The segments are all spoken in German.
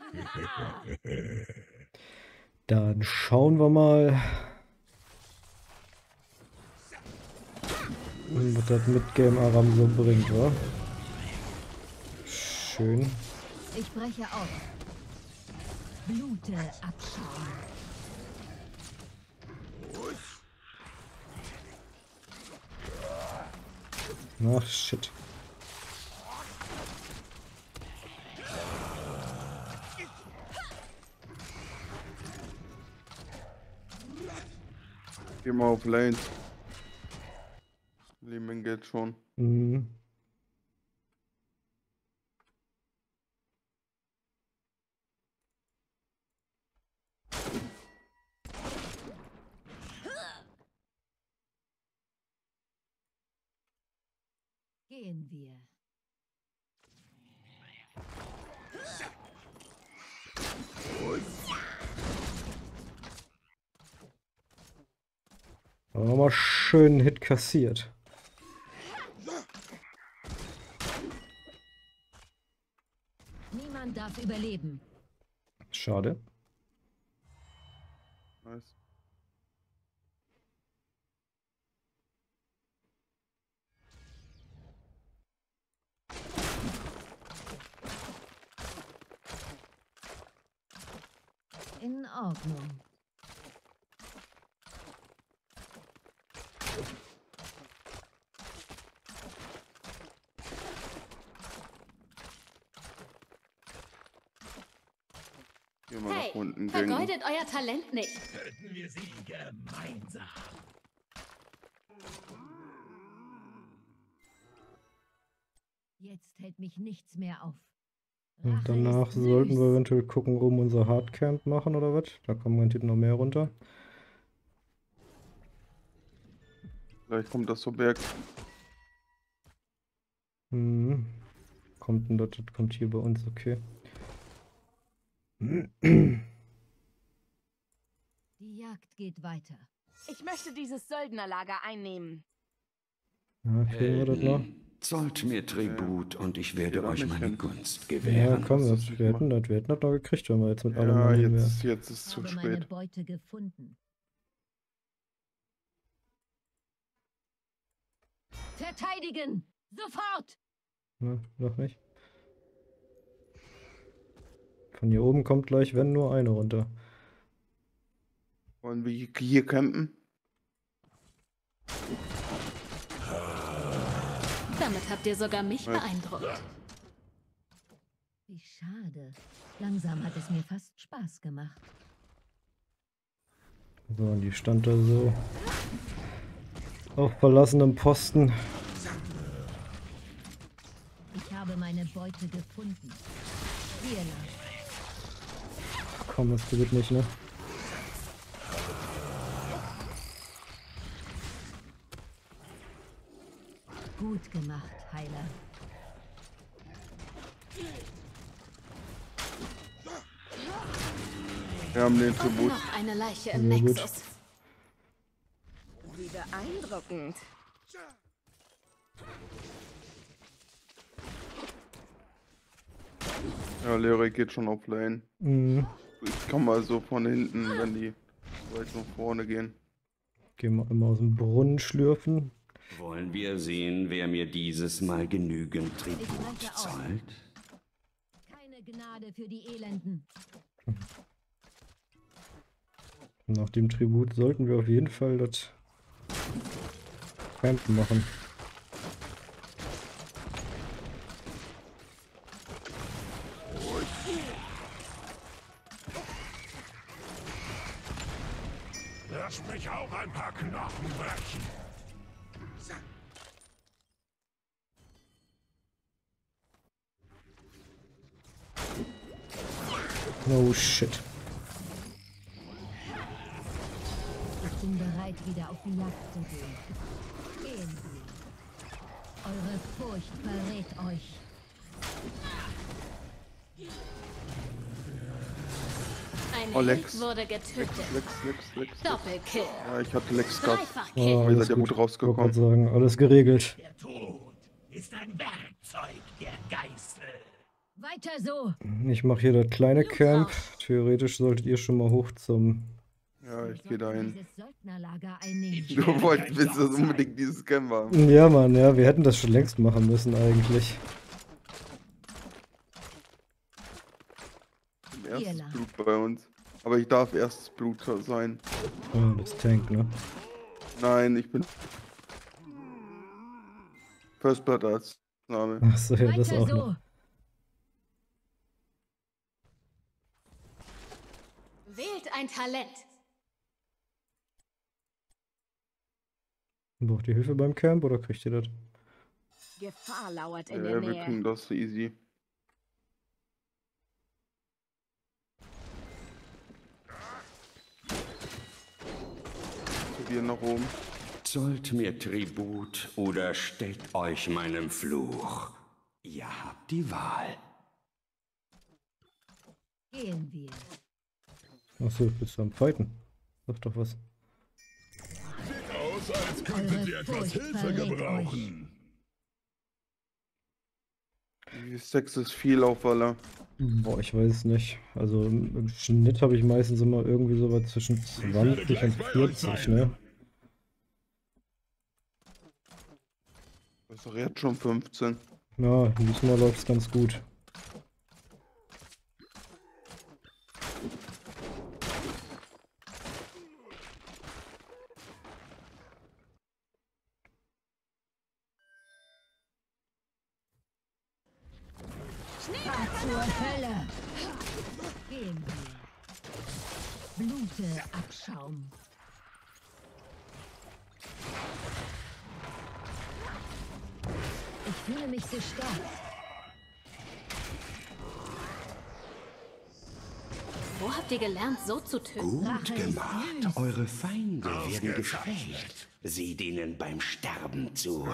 Dann schauen wir mal, was das mit Game Aram so bringt, wa? Schön. Ich breche auf. Blute abschauen. Ach, shit. Geh mal auf Lane. Lehman geht schon. Mhm. Gehen wir. Aber nochmal schön einen Hit kassiert. Niemand darf überleben. Schade. Nice. In Ordnung. Geh mal Hey, nach unten vergeudet euer Talent nicht. Töten wir sie gemeinsam. Jetzt hält mich nichts mehr auf. Und Rache danach ist sollten wir eventuell gucken, oben unser Hardcamp machen oder was. Da kommen garantiert noch mehr runter. Gleich kommt das so Berg. Mhm. Kommt denn das? Das kommt hier bei uns, okay. Die Jagd geht weiter. Ich möchte dieses Söldnerlager einnehmen. Ja, kriegen wir das noch? Helden, Zollt mir Tribut und ich werde euch meine. Gunst Ja, gewähren. komm, das wir, hätten das, wir hätten das noch gekriegt, wenn wir jetzt mit allem Ja, hin wären. jetzt, jetzt ist Ich zu habe meine spät. Beute gefunden. Verteidigen! Sofort! Ne, noch nicht. Von hier oben kommt gleich, wenn nur eine runter. Wollen wir hier campen? Damit habt ihr sogar mich Ja. beeindruckt. Wie schade. Langsam hat es mir fast Spaß gemacht. So, und die stand da so auf verlassenem Posten. Ich habe meine Beute gefunden. Hier lang. Komm, das geht nicht, ne? Gut gemacht, Heiler. Wir haben den Und Tribut. noch eine Leiche im Sehr gut. Nexus. Wie beeindruckend. Ja, Lerik geht schon auf Lane. Mhm. Ich komme mal so von hinten, wenn die weit nach vorne gehen. Gehen wir immer aus dem Brunnen schlürfen. Wollen wir sehen, wer mir dieses Mal genügend Tribut zahlt? Keine Gnade für die Elenden. Nach dem Tribut sollten wir auf jeden Fall das Campen machen. Lass mich auch ein paar Knochen brechen. Oh shit. Ich bin bereit, wieder auf die Jagd zu gehen. Gehen Sie. Eure Furcht verrät euch. Oh, Lex. wurde getötet. Lex, Lex, Lex. Doppelkill. Ja, ich hatte Lex gehabt. Oh, Ihr alles seid ja gut rausgekommen. Wollte gerade sagen, alles geregelt. Der Tod ist ein Werkzeug der Geißel. Weiter so. Ich mache hier das kleine Jungs Camp. auf. Theoretisch solltet ihr schon mal hoch zum. Ja, ich gehe dahin. Du wolltest willst das unbedingt dieses Camp haben. Ja, Mann, ja, wir hätten das schon längst machen müssen eigentlich. Erstes Irland. Blut bei uns. Aber ich darf erstes Blut sein. Oh, das Tank, ne? Nein, ich bin. First Blood als Name. Achso, ja, das Weiter auch so. noch. Wählt ein Talent. Braucht ihr Hilfe beim Camp oder kriegt ihr das? Gefahr lauert Ja, in der wir Nähe. kriegen das so easy. Dir nach oben. Zollt mir Tribut oder stellt euch meinem Fluch. Ihr habt die Wahl. Gehen wir. Achso, bist du am Fighten? Sag doch was. Aus, als könntet ihr etwas Hilfe gebrauchen. Sex ist viel auf Waller. Boah, ich weiß es nicht. Also im Schnitt habe ich meistens immer irgendwie so was zwischen werde 20 gleich und bei euch 40, sein. ne? Das ist doch jetzt schon 15. Ja, diesmal läuft es ganz gut. Zur Hölle. Gehen wir. Blute Abschaum. Ich fühle mich gestärkt. Wo habt ihr gelernt, so zu töten? Gut gemacht. Eure Feinde werden geschwächt. Seht ihnen beim Sterben zu.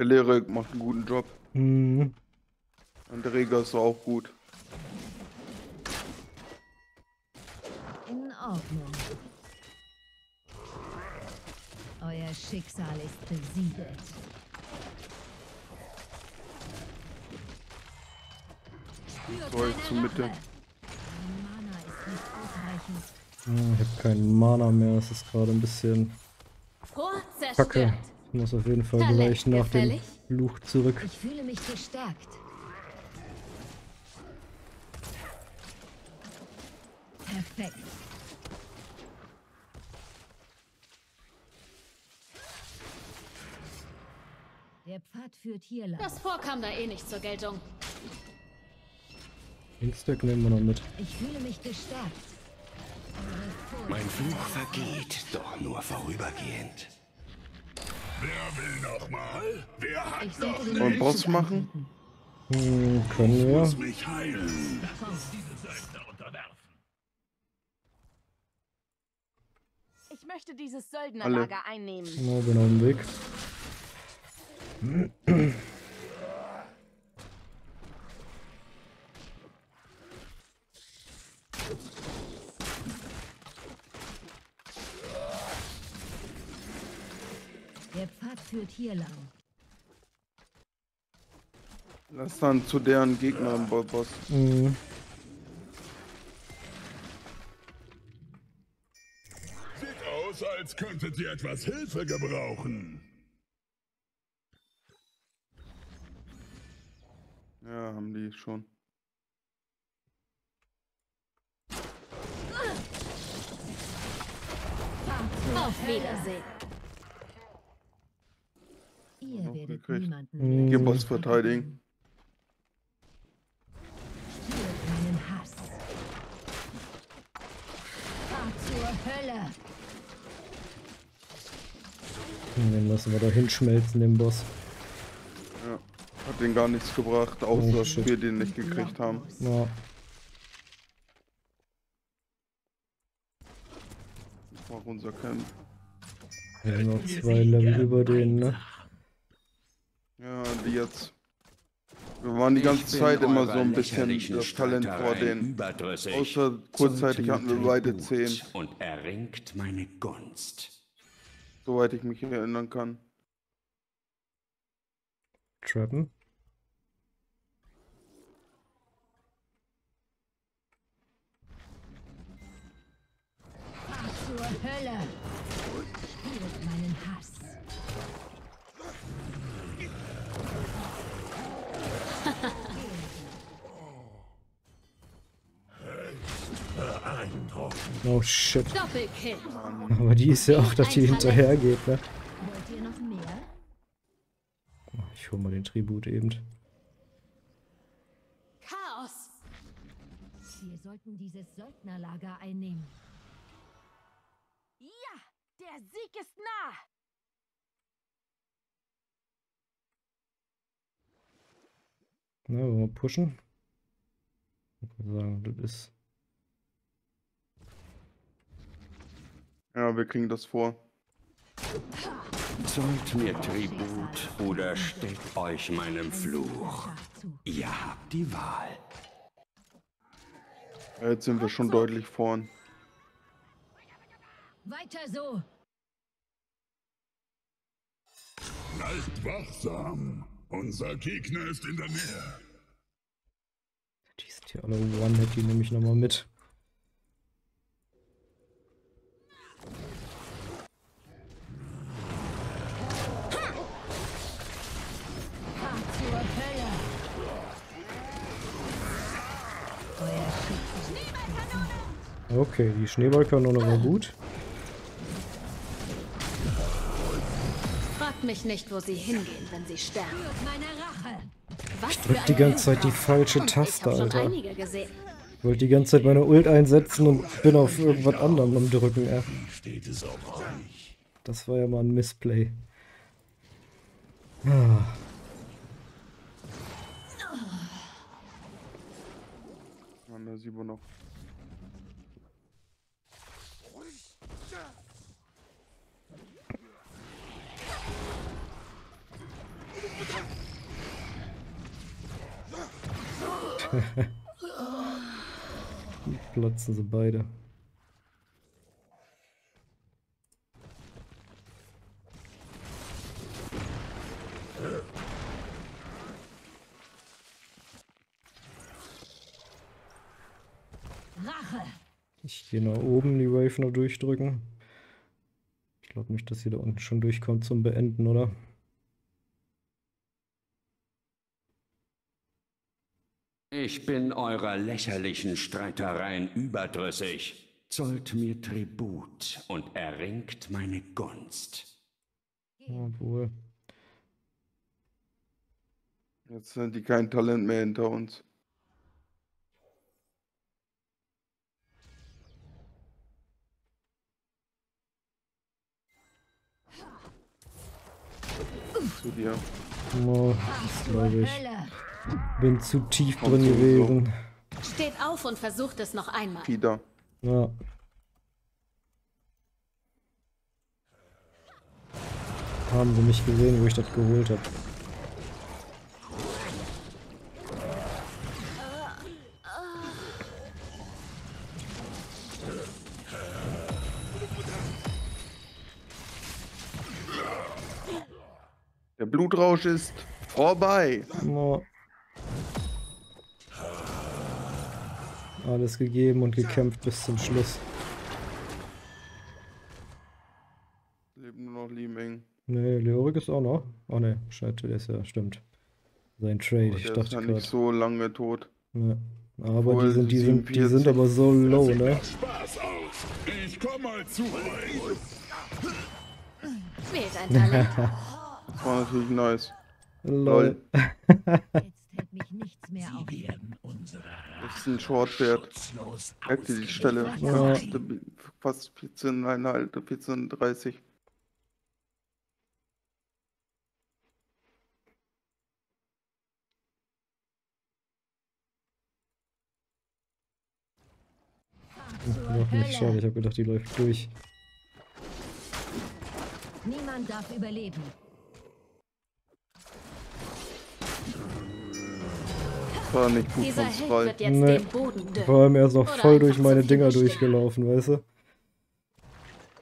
Der Lehrer macht einen guten Job. Mhm. Und der Reger ist auch gut. In Ordnung. Euer Schicksal ist besiegelt. Soll meine zur Mitte. Rache. Mein Mana ist nicht ausreichend. Ja, ich habe keinen Mana mehr. Es ist gerade ein bisschen kacke. Ich muss auf jeden Fall gleich nach dem? Fluch zurück. Ich fühle mich gestärkt. Perfekt. Der Pfad führt hier lang. Das Vor kam da eh nicht zur Geltung. Instack nehmen wir noch mit. Ich fühle mich gestärkt. Mein Fluch vergeht, doch nur vorübergehend. Wer will noch mal? Wer hat Ich sollte den Wollen Boss machen? Hm, können wir. muss mich heilen? Ich möchte dieses Söldnerlager einnehmen. Bin auf dem Weg. Der Pfad führt hier lang. Lass dann zu deren Gegnern, Bo- Boss. Mhm. Sieht aus, als könntet ihr etwas Hilfe gebrauchen. Ja, haben die schon. Auf Wiedersehen. Ihr werdet gekriegt. niemanden. Hier Boss verteidigen. Den lassen wir da hinschmelzen, den Boss. Ja. Hat den gar nichts gebracht, außer Oh, dass shit. wir den nicht gekriegt haben. Ja. Das war unser Camp. Wir sind noch zwei Level über den, ne? Ja, die jetzt. Wir waren die ganze Zeit immer so ein bisschen das Talent vor denen. Außer kurzzeitig hatten wir beide Tribut 10. Und erringt meine Gunst. Soweit ich mich erinnern kann. Trappen. Fahr zur Hölle. Oh shit. Doppelkill. Aber die ist ja auch, dass die hinterher geht, ne? Wollt ihr noch mehr? Ich hol mal den Tribut eben. Chaos. Wir sollten dieses Söldnerlager einnehmen. Ja, der Sieg ist nah. Na, wollen wir pushen? Ich würde sagen, das ist. Ja, wir kriegen das vor. Zollt mir Tribut oder steht euch meinem Fluch. Ihr habt die Wahl. Jetzt sind wir schon deutlich vorn. Weiter so. Bleibt wachsam. Unser Gegner ist in der Nähe. Die sind hier alle One-Hit, die nehme ich nochmal mit. Okay, die Schneeballkanone war gut. Fragt mich nicht, wo sie hingehen, wenn sie sterben. Was drück für die ganze Zeit die falsche Ich Taste, Alter. Ich wollte die ganze Zeit meine Ult einsetzen und bin auf irgendwas anderem am drücken, ey. Steht es auf euch. Das war ja mal ein Missplay. Ah. Mann, der Sibo noch. Platzen sie beide. Rache. Ich gehe nach oben die Wave noch durchdrücken. Ich glaube nicht, dass sie da unten schon durchkommt zum Beenden, oder? Ich bin eurer lächerlichen Streitereien überdrüssig. Zollt mir Tribut und erringt meine Gunst. Obwohl. Jetzt sind die kein Talent mehr hinter uns. Zu dir. Oh, glaube ich. Hölle. Bin zu tief Kommt drin gewesen. Steht auf und versucht es noch einmal. Wieder. Ja. Haben sie nicht gesehen, wo ich das geholt habe. Der Blutrausch ist vorbei. Oh. Alles gegeben und gekämpft bis zum Schluss. Leben nur noch Lieming. Ne, Leorik ist auch noch. Oh ne, Scheiße, der ist ja, stimmt. Sein Trade, ich Der ist dachte ja gerade. nicht so lange tot. Ne. Aber Obwohl, die sind, die sind, die 47. sind aber so low, ne? Spaß aus. Ich komm mal zu ein Talent. Das war natürlich nice. Lol. Hält mich nichts mehr auf. Das ist ein Shortwert. Merkt ihr die Stelle? Ja. Fast 14,5, 14,30. Fahr zur Noch nicht, schade, ich habe gedacht, die läuft durch. Niemand darf überleben. War nicht gut Dieser von Held wird jetzt Nee. den Boden dürren. Vor allem er ist noch voll durch meine Dinger durchgelaufen, weißt du?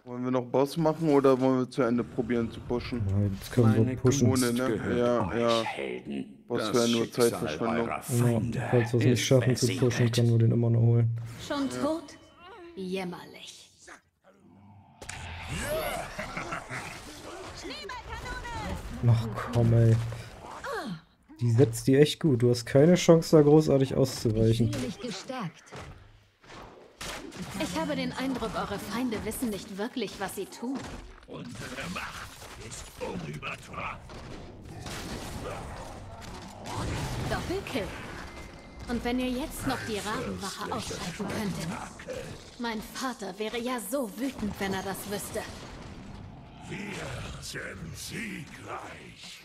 Wollen wir wir noch Boss machen oder wollen wir zu Ende probieren zu pushen? Ja, jetzt können wir Meine pushen. Gunst. Gunst ne? Ja, ja. Helden. Das wäre nur Zeitverschwendung. Ja, Feinde falls wir es nicht schaffen zu pushen, können wir den immer noch holen. Schon tot? Jämmerlich. Ach komm, ey. Die setzt die echt gut. Du hast keine Chance, da großartig Ich auszuweichen. Ich habe den Eindruck, eure Feinde wissen nicht wirklich, was sie tun. Unsere Macht ist unübertroffen. Doppelkill. Und wenn ihr jetzt noch die Rabenwache ausschalten könntet. Mein Vater wäre ja so wütend, wenn er das wüsste. Wir sind siegreich.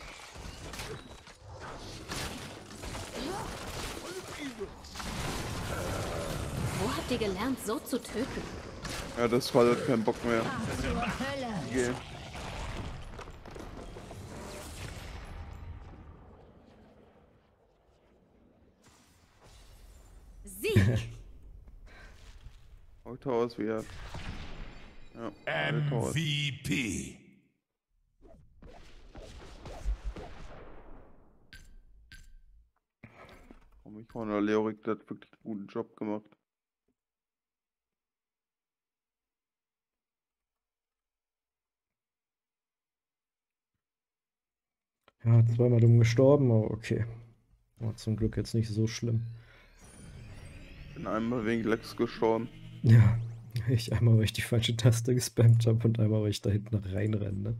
Wo habt ihr gelernt, so zu töten? Ja, das war halt kein Bock mehr. Okay. Sieg! Heute aus wie er. Ja. MVP. Ich war Leorik, der hat wirklich einen guten Job gemacht. Ja, zweimal dumm gestorben, aber okay. War zum Glück jetzt nicht so schlimm. Bin einmal wegen Lex gestorben. Ja, ich einmal, weil ich die falsche Taste gespammt habe und einmal, weil ich da hinten reinrenne. Ne?